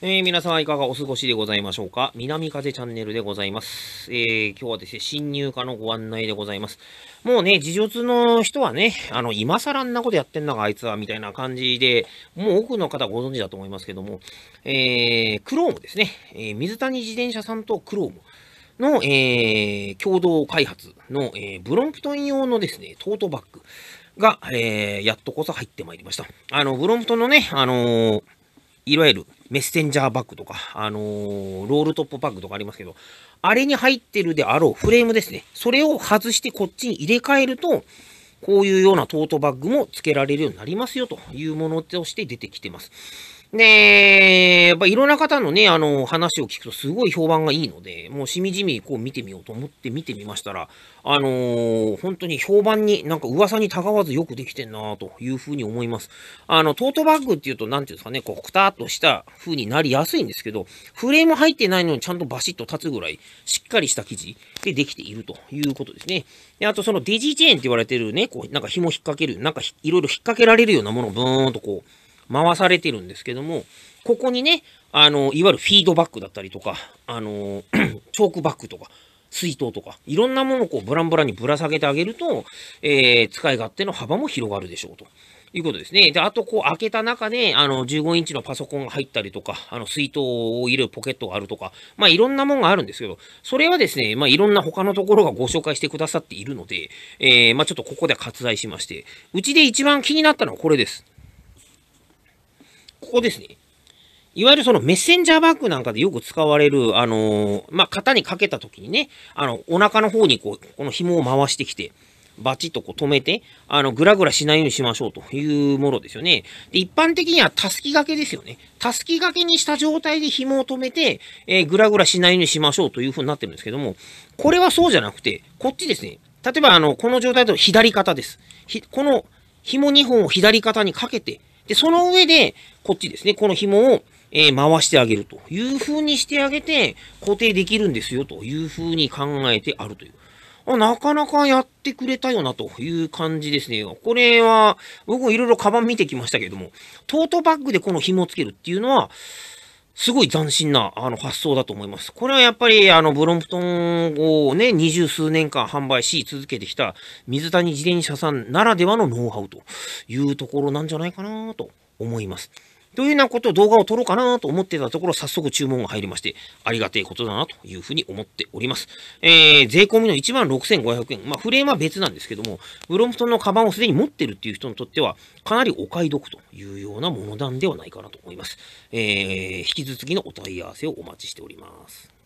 えー、皆様いかがお過ごしでございましょうか？南風チャンネルでございます。えー、今日はですね、新入荷のご案内でございます。もうね、事情通の人はね、あの、今更んなことやってんのか、あいつは、みたいな感じで、もう多くの方ご存知だと思いますけども、えー、クロームですね。えー、水谷自転車さんとクローム。の、えー、共同開発の、えー、ブロンプトン用のですね、トートバッグが、えー、やっとこそ入ってまいりました。あの、ブロンプトンのね、あのーいわゆるメッセンジャーバッグとか、あのー、ロールトップバッグとかありますけど、あれに入ってるであろうフレームですね。それを外してこっちに入れ替えると、こういうようなトートバッグも付けられるようになりますよというものとして出てきてます。で、やっぱいろんな方のね、あの、話を聞くとすごい評判がいいので、もうしみじみこう見てみようと思って見てみましたら、あのー、本当に評判に、なんか噂にたがわずよくできてんなというふうに思います。あの、トートバッグっていうと、なんていうんですかね、こう、くたっとした風になりやすいんですけど、フレーム入ってないのにちゃんとバシッと立つぐらい、しっかりした生地でできているということですね。で、あとそのデジチェーンって言われてるね、こう、なんか紐引っ掛ける、なんかいろいろ引っ掛けられるようなものをブーンとこう、回されてるんですけども、ここにね、あの、いわゆるフィードバックだったりとか、あの、チョークバッグとか、水筒とか、いろんなものをこうブランブランにぶら下げてあげると、えー、使い勝手の幅も広がるでしょうと。いうことですね。で、あと、こう、開けた中で、あの、15インチのパソコンが入ったりとか、あの、水筒を入れるポケットがあるとか、まあ、いろんなものがあるんですけど、それはですね、まあ、いろんな他のところがご紹介してくださっているので、えー、まあ、ちょっとここで割愛しまして、うちで一番気になったのはこれです。ここですね。いわゆるそのメッセンジャーバッグなんかでよく使われる、あのー、まあ、型にかけた時にね、あの、お腹の方にこう、この紐を回してきて、バチッとこう止めて、あの、ぐらぐらしないようにしましょうというものですよね。で、一般的にはタスキ掛けですよね。タスキ掛けにした状態で紐を止めて、えー、ぐらぐらしないようにしましょうという風になってるんですけども、これはそうじゃなくて、こっちですね。例えば、あの、この状態だと左肩です。この紐2本を左肩にかけて、で、その上で、こっちですね、この紐を、えー、回してあげるという風にしてあげて、固定できるんですよという風に考えてあるという。あなかなかやってくれたよなという感じですね。これは、僕もいろいろカバン見てきましたけれども、トートバッグでこの紐をつけるっていうのは、すごい斬新なあの発想だと思います。これはやっぱりあのブロンプトンをね、二十数年間販売し続けてきた水谷自転車さんならではのノウハウというところなんじゃないかなと思います。というようなことを動画を撮ろうかなと思ってたところ、早速注文が入りまして、ありがていことだなというふうに思っております。えー、税込みの16,500円。まあ、フレームは別なんですけども、ブロンプトンのカバンをすでに持ってるっていう人にとっては、かなりお買い得というようなものなんではないかなと思います。えー、引き続きのお問い合わせをお待ちしております。